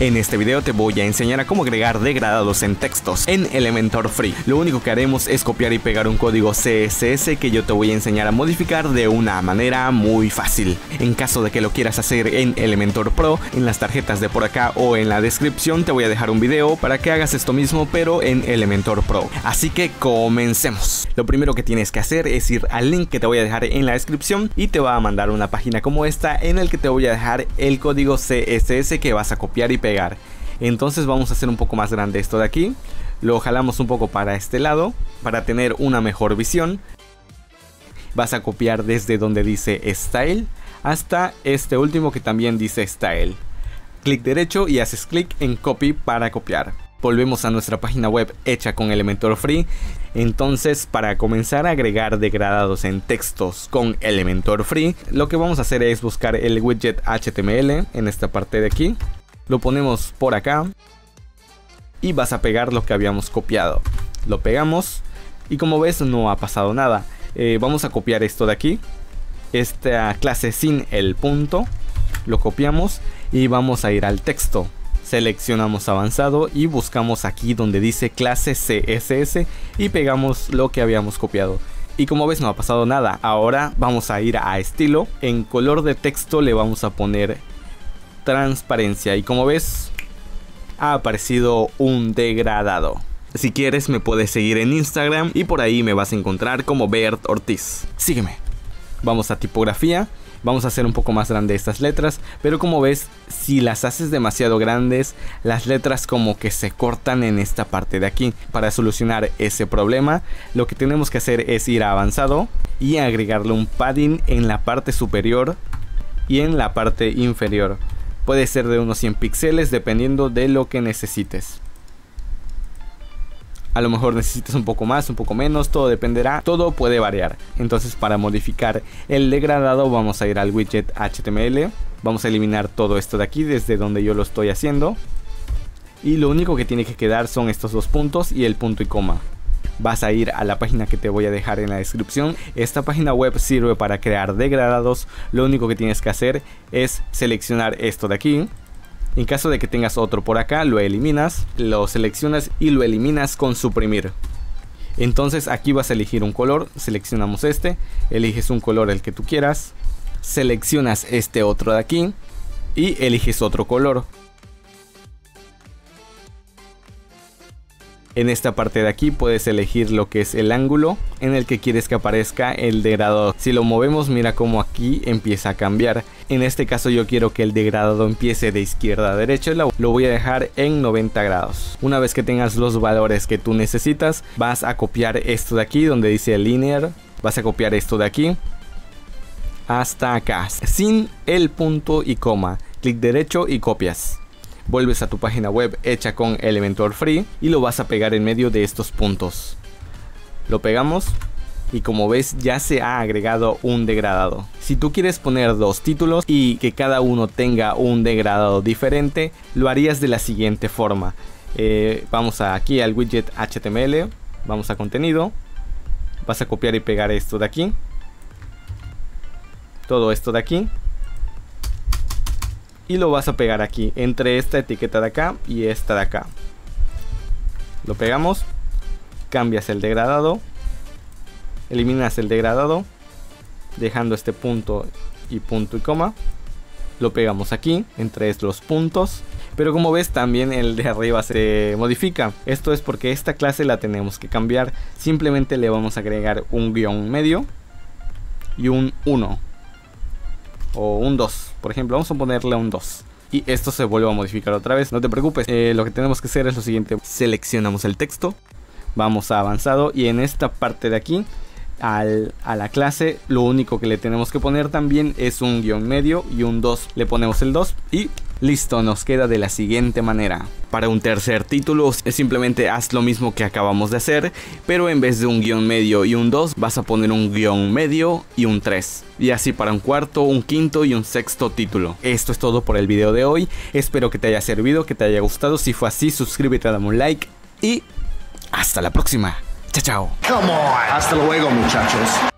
En este video te voy a enseñar a cómo agregar degradados en textos en Elementor Free. Lo único que haremos es copiar y pegar un código CSS que yo te voy a enseñar a modificar de una manera muy fácil. En caso de que lo quieras hacer en Elementor Pro, en las tarjetas de por acá o en la descripción te voy a dejar un video para que hagas esto mismo pero en Elementor Pro. Así que comencemos. Lo primero que tienes que hacer es ir al link que te voy a dejar en la descripción y te va a mandar una página como esta en el que te voy a dejar el código CSS que vas a copiar y pegar entonces vamos a hacer un poco más grande esto de aquí. Lo jalamos un poco para este lado para tener una mejor visión. Vas a copiar desde donde dice Style hasta este último que también dice Style. Clic derecho y haces clic en Copy para copiar. Volvemos a nuestra página web hecha con Elementor Free. Entonces, para comenzar a agregar degradados en textos con Elementor Free, lo que vamos a hacer es buscar el widget HTML en esta parte de aquí lo ponemos por acá y vas a pegar lo que habíamos copiado. Lo pegamos y como ves no ha pasado nada. Eh, vamos a copiar esto de aquí, esta clase sin el punto, lo copiamos y vamos a ir al texto. Seleccionamos avanzado y buscamos aquí donde dice clase CSS y pegamos lo que habíamos copiado. Y como ves no ha pasado nada. Ahora vamos a ir a estilo. En color de texto le vamos a poner transparencia y como ves ha aparecido un degradado. Si quieres me puedes seguir en Instagram y por ahí me vas a encontrar como Bert Ortiz. Sígueme. Vamos a tipografía. Vamos a hacer un poco más grande estas letras, pero como ves, si las haces demasiado grandes, las letras como que se cortan en esta parte de aquí. Para solucionar ese problema, lo que tenemos que hacer es ir a avanzado y agregarle un padding en la parte superior y en la parte inferior. Puede ser de unos 100 píxeles dependiendo de lo que necesites. A lo mejor necesitas un poco más, un poco menos, todo dependerá, todo puede variar. Entonces para modificar el degradado vamos a ir al widget HTML, vamos a eliminar todo esto de aquí desde donde yo lo estoy haciendo. Y lo único que tiene que quedar son estos dos puntos y el punto y coma vas a ir a la página que te voy a dejar en la descripción. Esta página web sirve para crear degradados. Lo único que tienes que hacer es seleccionar esto de aquí. En caso de que tengas otro por acá, lo eliminas, lo seleccionas y lo eliminas con suprimir. Entonces aquí vas a elegir un color, seleccionamos este, eliges un color el que tú quieras, seleccionas este otro de aquí y eliges otro color. En esta parte de aquí puedes elegir lo que es el ángulo en el que quieres que aparezca el degradado. Si lo movemos mira como aquí empieza a cambiar. En este caso yo quiero que el degradado empiece de izquierda a derecha. Lo voy a dejar en 90 grados. Una vez que tengas los valores que tú necesitas vas a copiar esto de aquí donde dice linear. Vas a copiar esto de aquí hasta acá sin el punto y coma. Clic derecho y copias vuelves a tu página web hecha con Elementor Free y lo vas a pegar en medio de estos puntos. Lo pegamos y como ves ya se ha agregado un degradado. Si tú quieres poner dos títulos y que cada uno tenga un degradado diferente, lo harías de la siguiente forma. Eh, vamos aquí al widget HTML, vamos a contenido, vas a copiar y pegar esto de aquí, todo esto de aquí, y lo vas a pegar aquí entre esta etiqueta de acá y esta de acá. Lo pegamos cambias el degradado eliminas el degradado dejando este punto y punto y coma. Lo pegamos aquí entre los puntos. Pero como ves también el de arriba se modifica. Esto es porque esta clase la tenemos que cambiar. Simplemente le vamos a agregar un guion medio y un 1 o un 2. Por ejemplo, vamos a ponerle un 2. Y esto se vuelve a modificar otra vez. No te preocupes, eh, lo que tenemos que hacer es lo siguiente. Seleccionamos el texto, vamos a avanzado y en esta parte de aquí a la clase lo único que le tenemos que poner también es un guion medio y un 2 le ponemos el 2 y listo nos queda de la siguiente manera. Para un tercer título simplemente haz lo mismo que acabamos de hacer pero en vez de un guion medio y un 2 vas a poner un guion medio y un 3 y así para un cuarto un quinto y un sexto título. Esto es todo por el video de hoy. Espero que te haya servido que te haya gustado. Si fue así suscríbete dame un like y hasta la próxima. Chao, chao. Hasta luego, muchachos.